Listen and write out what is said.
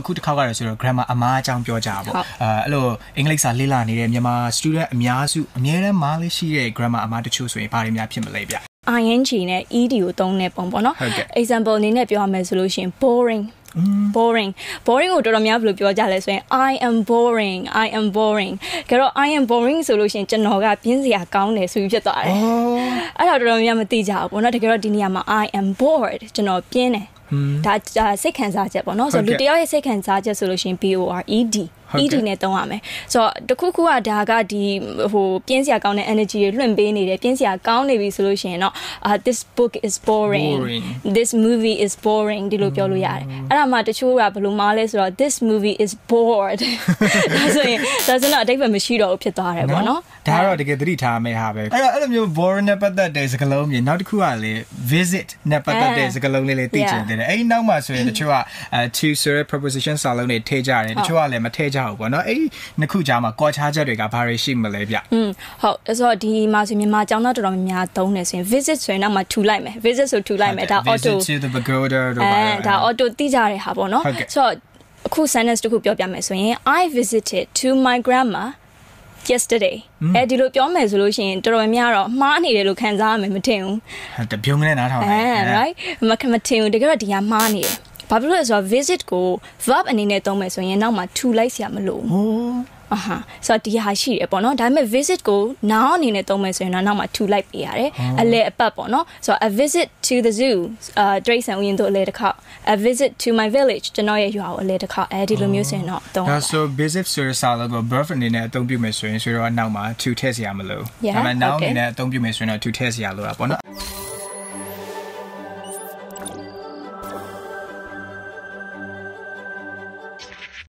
အခုတစ်ခါကတော့ဆိုတော့ grammar အမားအကြောင်းပြောကြတာပေါ့အဲအဲ့လိုအင်္ဂလိပ်စာလေ့လာနေတဲ့မြန်မာ student အများစုအများတန်းမားလေးရှိတဲ့ grammar အမားတချို့ဆိုရင်ဘာတွေများဖြစ်မလဲဗျ ing နဲ့ ed ကိုသုံးတဲ့ပုံပေါ့နော်ဟုတ်ကဲ့ example အနေနဲ့ပြောရမယ်ဆိုလို့ရှိရင် boring boring boring ကိုတော်တော်များဘယ်လိုပြောကြလဲဆိုရင် i am boring i am boring ကြတော့ i am boring ဆိုလို့ရှိရင်ကျွန်တော်ကပြင်းစရာကောင်းတယ်ဆိုပြီးဖြစ်သွားတယ်အဲ့တော့တော်တော်များမသိကြဘူးပေါ့နော်တကယ်တော့ဒီနေရာမှာ i am bored ကျွန်တော်ပြင်းတယ် ဒါဒါစိတ်ခံစားချက်ပေါ့နော်ဆိုတော့လူတစ်ယောက်ရဲ့စိတ်ခံစားချက်ဆိုလို့ရှိရင် b o r e d ဟုတ်ကဲ့ ED နဲ့သုံးရမယ်ဆိုတော့တခုခုကဒါကဒီဟိုပြင်းစရာကောင်းတဲ့ energy တွေလွှင့်ပေးနေတယ်ပြင်းစရာကောင်းနေပြီဆိုလို့ရှိရင်တော့ uh, this book is boring Boring. this movie is boring ဒီလိုပြောလို့ရတယ်အဲ့ဒါမှတချို့ကဘယ်လိုမှလဲဆိုတော့ this movie is bored ဒါဆိုရင်ဒါဆိုတော့အတိတ်ပဲမရှိတော့ဘူးဖြစ်သွားတယ်ပေါ့နော်ဒါကတော့တကယ်သတိထားမယ့်ဟာပဲအဲ့တော့အဲ့လိုမျိုး boring နဲ့ပတ်သက်တဲ့စကားလုံးမျိုးနောက်တစ်ခုကလေ visit နဲ့ပတ်သက်တဲ့စကားလုံးလေးလေးသိချင်တယ်အဲ့ဒီနောက်မှာဆိုရင်တချို့ကအဲ to ဆိုတဲ့ preposition စာလုံးတွေထည့်ကြတယ်တချို့ကလည်းမထည့်ကြဘူးပေါ့နော်အဲ့ဒီနှစ်ခုကြားမှာကွာခြားချက်တွေကဘာတွေရှိမလဲဗျอืมဟုတ်အဲ့ဆိုတော့ဒီမှာဆိုမြန်မာကျောင်းသားတော်တော်များများသုံးတယ်ဆိုရင် visit ဆိုရင်တော့မှထူလိုက်မယ် visit ဆိုထူလိုက်မယ်ဒါ auto visit to the pagoda တို့အဲပါဒါ auto တိကြတဲ့ဟာပေါ့နော်ဟုတ်ကဲ့ဆိုတော့အခု sentence တစ်ခုပြောပြမယ်ဆိုရင် I visited to my grandma yesterday အဲဒီလိုပြောမယ်ဆိုလို့ရှိရင်တော်တော်များများတော့မှားနေတယ်လို့ခံစားရမယ်မထင်ဘူးတပြုံးနဲ့နားထောင်အဲတယ် right မခမထင်ဘူးတကယ်တော့ဒီကမှားနေတယ် ဘာဖြစ်လို့လဲဆိုတော့ visit ကို verb အနေနဲ့သုံးမယ်ဆိုရင်နောက်မှာ to လိုက်စရာမလိုဘူးဟိုးအဟာဆိုတော့ဒီဟာရှိတယ်ပေါ့နော်ဒါပေမဲ့ visit ကို noun အနေနဲ့သုံးမယ်ဆိုရင်တော့နောက်မှာ to လိုက်ပေးရတယ်အလဲအပတ်ပေါ့နော်ဆိုတော့ a visit to the zoo အာတရိတ်ဆန်ဥယျာဉ်တို့အလဲတစ်ခါ a visit to my village ကျွန်တော်ရဲ့ရွာကိုအလဲတစ်ခါအဲဒီလိုမျိုးဆိုရင်တော့သုံးရဒါပါဆို visit ဆိုတဲ့စာလုံးကို verb အနေနဲ့အသုံးပြုမယ်ဆိုရင်ဆိုတော့နောက်မှာ to ထည့်စရာမလို Yeah, ဒါပေမဲ့ noun okay. အနေနဲ့အသုံးပြုမယ်ဆိုရင်တော့ to ထည့်စရာလိုတာပေါ့နော်